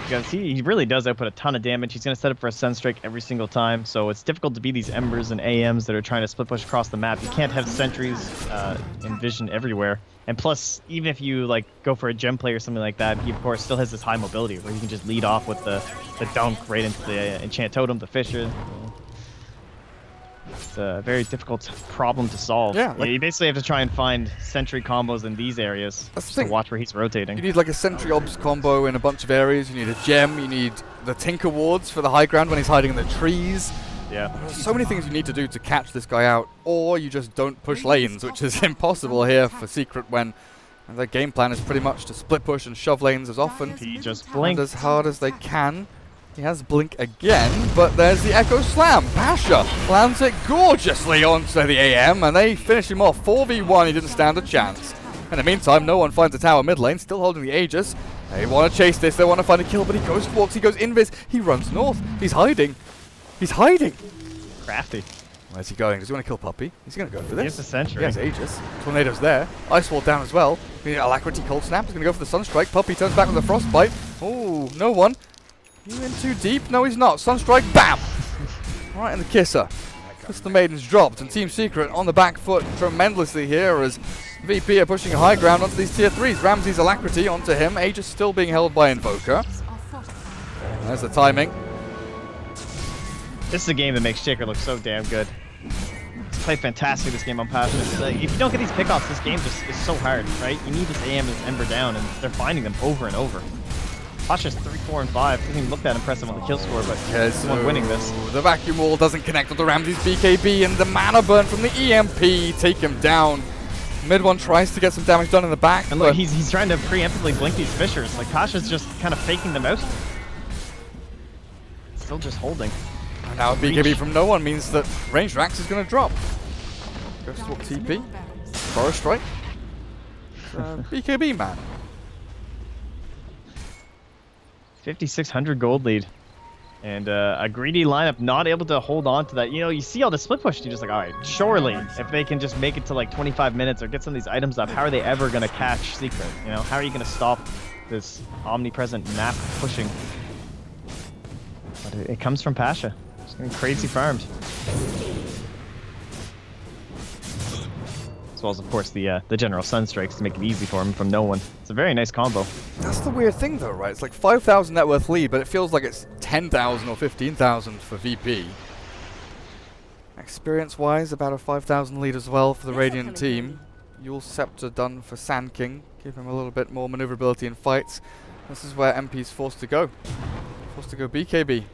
Because he, he really does output a ton of damage. He's going to set up for a Sunstrike every single time, so it's difficult to be these Embers and AMs that are trying to split push across the map. You can't have Sentries uh, and Vision everywhere. And plus, even if you like go for a gem play or something like that, he of course still has this high mobility where he can just lead off with the, the dunk right into the uh, enchant totem, the Fissure. It's a very difficult problem to solve. Yeah, like- you basically have to try and find sentry combos in these areas That's the to thing. watch where he's rotating. You need like a Sentry Obs combo in a bunch of areas. You need a gem. You need the Tinker Wards for the high ground when he's hiding in the trees. yeah. There's so many things you need to do to catch this guy out, or you just don't push lanes, which is impossible here for Secret when their game plan is pretty much to split push and shove lanes as often He just and as hard as they can. He has Blink again, but there's the Echo Slam. Pasha lands it gorgeously onto the AM, and they finish him off 4v1. He didn't stand a chance. In the meantime, no one finds a tower mid lane, still holding the Aegis. They want to chase this, they want to find a kill, but he goes walks, he goes invis, he runs north. He's hiding. He's hiding. Crafty. Where's he going? Does he want to kill Puppey? He's going to go for He has this. a sentry. He has Aegis. Tornado's there. Ice Wall down as well. The Alacrity Cold Snap is going to go for the Sunstrike. Puppey turns back with a Frostbite. Oh, no one. You in too deep? No, he's not. Sunstrike, bam! right in the kisser. Crystal Maiden's dropped, and Team Secret on the back foot tremendously here as VP are pushing high ground onto these tier 3s. Ramzes Alacrity onto him. Aegis still being held by Invoker. There's the timing. This is a game that makes Shaker look so damn good. He's played fantastic this game on Passion. If you don't get these pickoffs, this game just is so hard, right? You need this AM and Ember down, and they're finding them over and over. Pasha's 3, 4, and 5. Doesn't even look that impressive on the kill score, but he's the one winning this. The vacuum wall doesn't connect with the Ramzes BKB, and the mana burn from the EMP take him down. Mid one tries to get some damage done in the back, And look, but he's, he's trying to preemptively blink these Fissures. Like, Pasha's just kind of faking them out. Still just holding. now a BKB reach. from no one means that range Rax is going to drop. Ghost Walk TP, Forest Strike. uh, BKB man. 5,600 gold lead. And uh, a greedy lineup not able to hold on to that. You know, you see all the split push, you're just like, all right, surely if they can just make it to like 25 minutes or get some of these items up, how are they ever going to catch Secret? You know, how are you going to stop this omnipresent map pushing? But it, it comes from Pasha. It's getting crazy farmed. Well as, of course, the uh, the general Sunstrikes to make it easy for him from no one. It's a very nice combo. That's the weird thing, though, right? It's like 5,000 net worth lead, but it feels like it's 10,000 or 15,000 for VP. Experience-wise, about a 5,000 lead as well for the Radiant team. Eul Scepter done for Sand King. Give him a little bit more maneuverability in fights. This is where MP's forced to go. Forced to go BKB.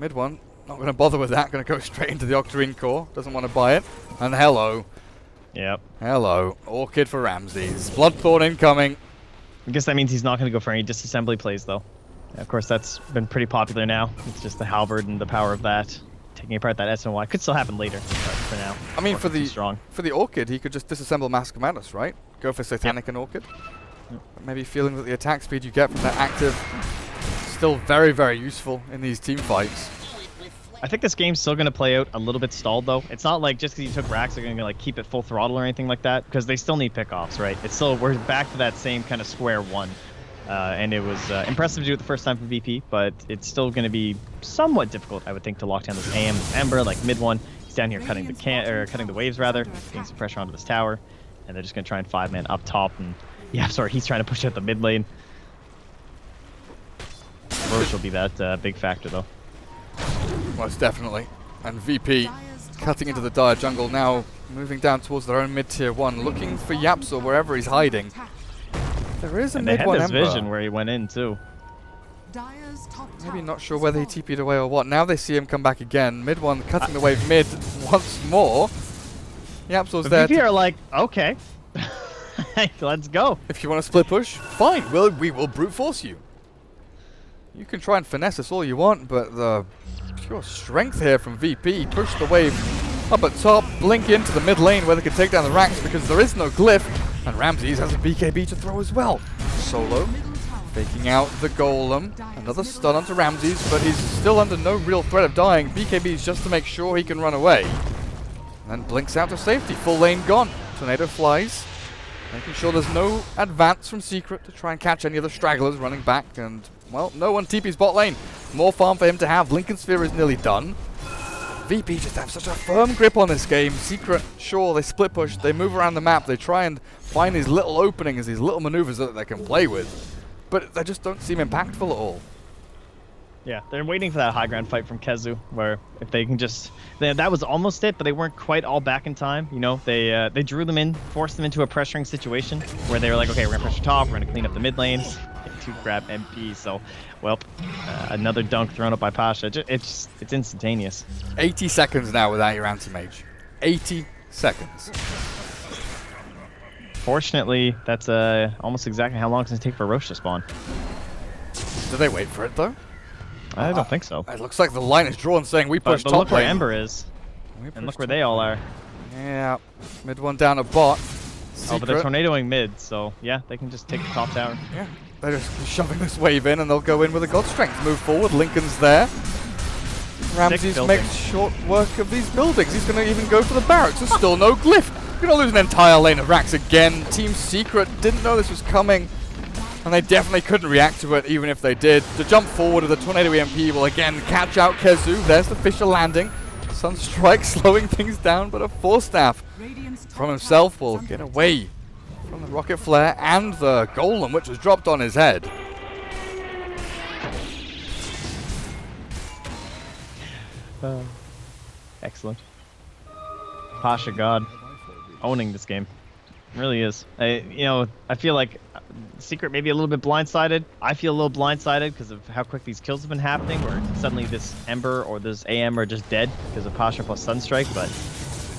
Mid one. Not going to bother with that. Going to go <laughs> straight into the Octarine core. Doesn't want to buy it. And hello. Yep. Hello. Orchid for Ramzes. Bloodthorn incoming. I guess that means he's not going to go for any disassembly plays, though. Yeah, of course, that's been pretty popular now. It's just the halberd and the power of that. Taking apart that SNY could still happen later, but for now. I mean, for Orchid's the strong. for the Orchid, he could just disassemble Mask of Madness, right? Go for Satanic and Orchid. Yep. Maybe feeling that the attack speed you get from that active still very, very useful in these team fights. I think this game's still going to play out a little bit stalled, though. It's not like just because you took racks, they're going to like keep it full throttle or anything like that, because they still need pickoffs, right? It's still we're back to that same kind of square one. Uh, and it was uh, impressive to do it the first time for VP, but it's still going to be somewhat difficult, I would think, to lock down this AM this Ember, like mid one. He's down here cutting the can or cutting the waves rather, getting some pressure onto this tower, and they're just going to try and five man up top. And <laughs> yeah, sorry, he's trying to push out the mid lane. Roche will be that uh, big factor though. Most definitely. And VP cutting into the dire jungle now, moving down towards their own mid tier one, looking for Yapzor wherever he's hiding. There is a And they had this Ember. vision where he went in too. Maybe not sure whether he. TP'd away or what. Now they see him come back again. Mid one cutting the wave mid once more. Yapzor's The there. VP are like, okay, <laughs> let's go. if you want to split push, fine. We'll, we will brute force you. You can try and finesse us all you want, but the pure strength here from VP. Push the wave up at top, blink into the mid lane where they can take down the racks because there is no glyph. And Ramzes has a BKB to throw as well. Solo Faking out the golem. Another stun onto Ramzes, but he's still under no real threat of dying. BKB is just to make sure he can run away. And then blinks out to safety. Full lane gone. Tornado flies. Making sure there's no advance from Secret to try and catch any of the stragglers running back. And, well, no one TP's bot lane. More farm for him to have. Linken's Sphere is nearly done. VP just have such a firm grip on this game. Secret, sure, they split push, they move around the map, they try and find these little openings, these little maneuvers that they can play with. But they just don't seem impactful at all. Yeah, they're waiting for that high ground fight from KheZu, where if they can just, they, that was almost it, but they weren't quite all back in time. You know, they uh, they drew them in, forced them into a pressuring situation where they were like, okay, we're gonna pressure top, we're gonna clean up the mid lanes, to grab MP. So, well, uh, another dunk thrown up by Pasha. It's it's instantaneous. 80 seconds now without your anti-mage. 80 seconds. Fortunately, that's uh, almost exactly how long it's gonna take for Roche to spawn. Do they wait for it though? I Uh, don't think so. It looks like the line is drawn saying we push but top look where. Ember is, and look where they all are. Yeah, mid one down a bot. Oh, but they're tornadoing mid, so yeah, they can just take the top tower. Yeah, they're just shoving this wave in and they'll go in with a god strength. Move forward, Linken's there. Ramzes makes short work of these buildings. He's going to even go for the barracks. There's still no glyph. Going to lose an entire lane of racks again. Team Secret didn't know this was coming. And they definitely couldn't react to it, even if they did. The jump forward of the Tornado EMP will again catch out KheZu. There's the Fissure landing. Sunstrike <laughs> slowing things down, but a Force Staff from himself will get attack. away from the rocket flare and the golem, which was dropped on his head. Uh, excellent. Pasha God, owning this game, really is. I, you know, I feel like uh, Secret maybe a little bit blindsided. I feel a little blindsided because of how quick these kills have been happening. Where suddenly this Ember or this AM are just dead because of Pasha plus Sunstrike. But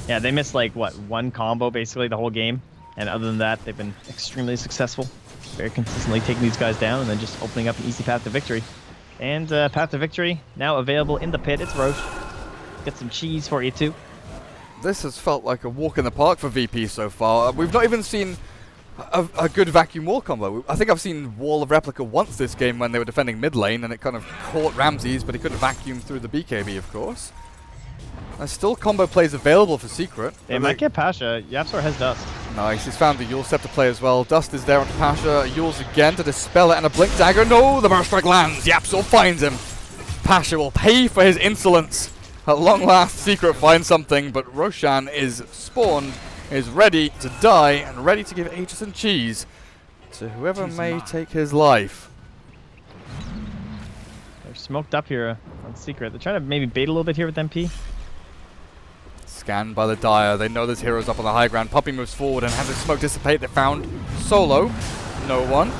yeah, they missed like what one combo basically the whole game, and other than that, they've been extremely successful, very consistently taking these guys down and then just opening up an easy path to victory. And uh, path to victory now available in the pit. It's Roche. Get some cheese for you too. This has felt like a walk in the park for VP so far. Uh, We've not even seen a, a good vacuum wall combo. I think I've seen Wall of Replica once this game when they were defending mid lane and it kind of caught Ramzes, but he couldn't vacuum through the BKB, of course. There's still combo plays available for Secret. They might get Pasha. Yapzor has Dust. Nice, he's found the Eul Step to play as well. Dust is there on Pasha. Eul's again to dispel it and a Blink Dagger. No, the Burst Strike lands. Yapzor finds him. Pasha will pay for his insolence. At long last, Secret finds something, but Roshan is spawned, is ready to die, and ready to give Aegis and Cheese to whoever may take his life. They're smoked up here on Secret. They're trying to maybe bait a little bit here with MP. Scanned by the Dire, they know there's heroes up on the high ground. Puppey moves forward and has his smoke dissipate. They found Solo. No one.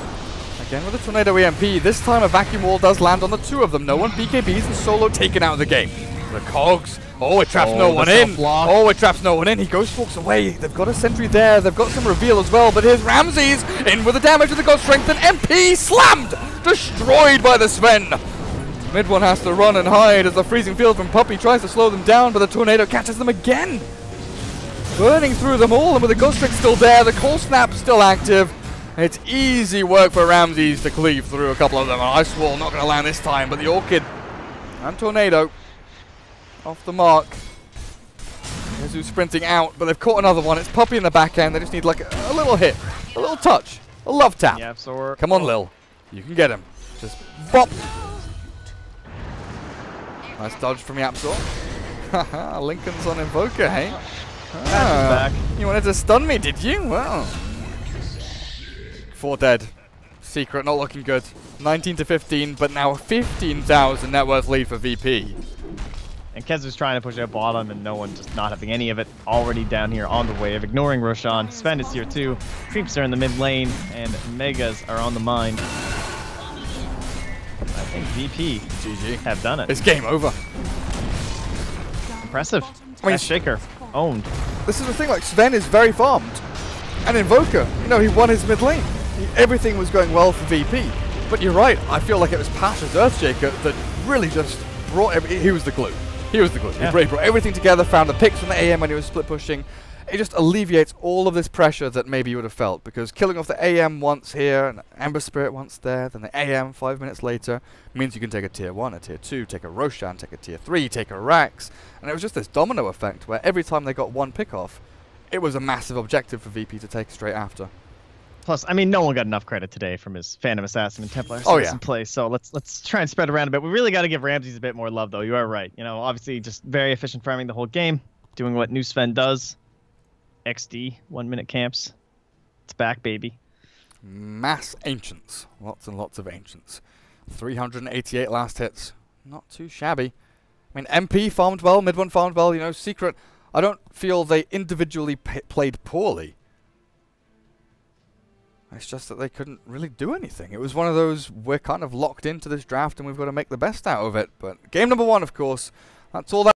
Again with a Tornado EMP. This time a vacuum wall does land on the two of them. No one. BKBs and Solo taken out of the game. The Cogs. Oh, it traps Oh, no one in. Oh, it traps no one in. He ghost walks away. They've got a sentry there. They've got some reveal as well. But here's Ramzes in with the damage of the God Strength. And MP slammed. Destroyed by the Sven. Mid one has to run and hide as the freezing field from Puppey tries to slow them down, but the tornado catches them again. Burning through them all, and with the ghost strike still there, the cold snap still active. It's easy work for Ramzes to cleave through a couple of them. Ice wall not going to land this time, but the Orchid and Tornado off the mark. Jesus sprinting out, but they've caught another one. It's Puppey in the back end. They just need like a, a little hit, a little touch, a love tap. Yapzor. Come on, oh. Lil. You can get him. Just bop. Nice dodge from Yapzor. Haha, <laughs> Linken's on Invoker, hey? Ah. You wanted to stun me, did you? Well. Four dead. Secret not looking good. 19 to 15, but now 15,000 net worth lead for VP. And Kez is trying to push out bottom, and no one just not having any of it. Already down here on the wave, ignoring Roshan. Sven is here too. Creeps are in the mid lane, and Megas are on the mine. VP GG. have done it. It's game over. Impressive. I mean, Shaker owned. This is the thing, like, Sven is very farmed. And Invoker, you know, he won his mid lane. He, everything was going well for VP. But you're right, I feel like it was Pasha's Earthshaker that really just brought every, he was the glue. He was the glue. Yeah. He brought everything together, found the picks from the AM when he was split pushing. It just alleviates all of this pressure that maybe you would have felt because killing off the AM once here and Ember Spirit once there, then the AM five minutes later means you can take a tier 1, a tier 2, take a Roshan, take a tier 3, take a Rax. And it was just this domino effect where every time they got one pick off, it was a massive objective for VP to take straight after. Plus, I mean, no one got enough credit today from his Phantom Assassin and Templar Oh, Assassin yeah. play. So let's let's try and spread around a bit. We really got to give Ramzes a bit more love, though. You are right. You know, obviously, just very efficient farming the whole game, doing what New Sven does. XD one minute camps. It's back, baby. Mass Ancients. Lots and lots of Ancients. 388 last hits. Not too shabby. I mean, MP farmed well, mid one farmed well, you know, Secret. I don't feel they individually played poorly. It's just that they couldn't really do anything. It was one of those, we're kind of locked into this draft and we've got to make the best out of it. But game number one, of course, that's all that.